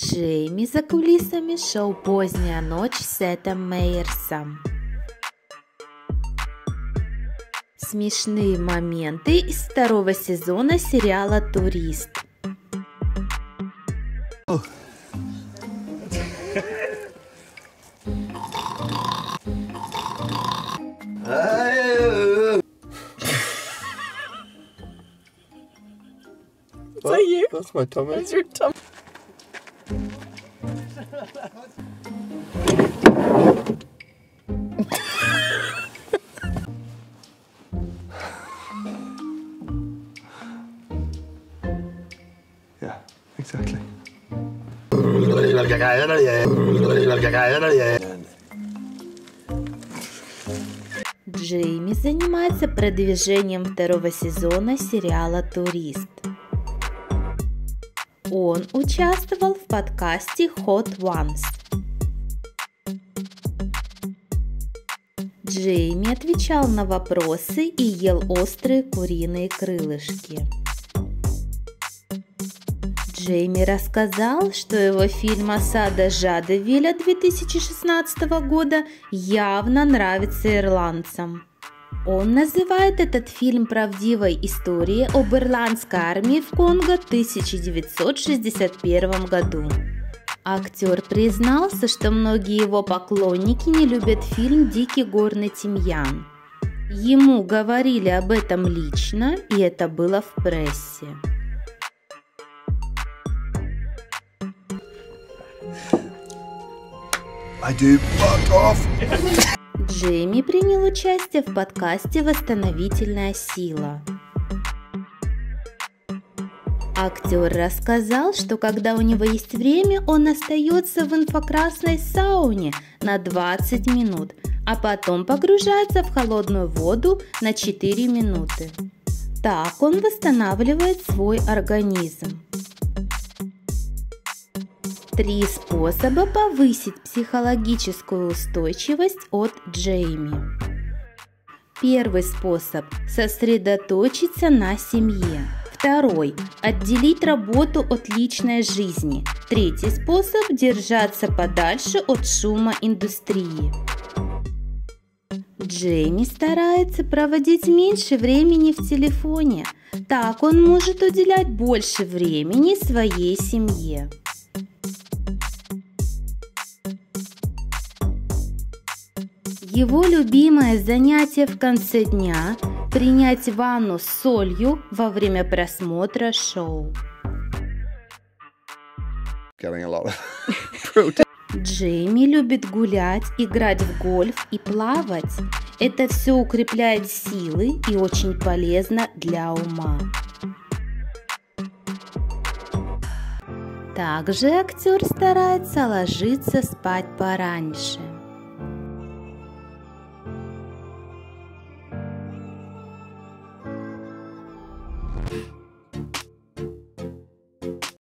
Джейми за кулисами шоу «Поздняя ночь» с Сетом Мейерсом. Смешные моменты из второго сезона сериала «Турист». Is that you? That's my tummy. That's your tongue. Yeah, exactly. Джейми занимается продвижением второго сезона сериала «Турист». Он участвовал в подкасте Hot Ones. Джейми отвечал на вопросы и ел острые куриные крылышки. Джейми рассказал, что его фильм «Осада Жадевиля» 2016 года явно нравится ирландцам. Он называет этот фильм правдивой историей об ирландской армии в Конго в 1961 году. Актер признался, что многие его поклонники не любят фильм «Дикий горный тимьян». Ему говорили об этом лично, и это было в прессе. I do fuck off. Джейми принял участие в подкасте «Восстановительная сила». Актер рассказал, что когда у него есть время, он остается в инфракрасной сауне на 20 минут, а потом погружается в холодную воду на 4 минуты. Так он восстанавливает свой организм. Три способа повысить психологическую устойчивость от Джейми. Первый способ – сосредоточиться на семье. Второй – отделить работу от личной жизни. Третий способ – держаться подальше от шума индустрии. Джейми старается проводить меньше времени в телефоне. Так он может уделять больше времени своей семье. Его любимое занятие в конце дня – принять ванну с солью во время просмотра шоу. Джейми любит гулять, играть в гольф и плавать. Это все укрепляет силы и очень полезно для ума. Также актер старается ложиться спать пораньше.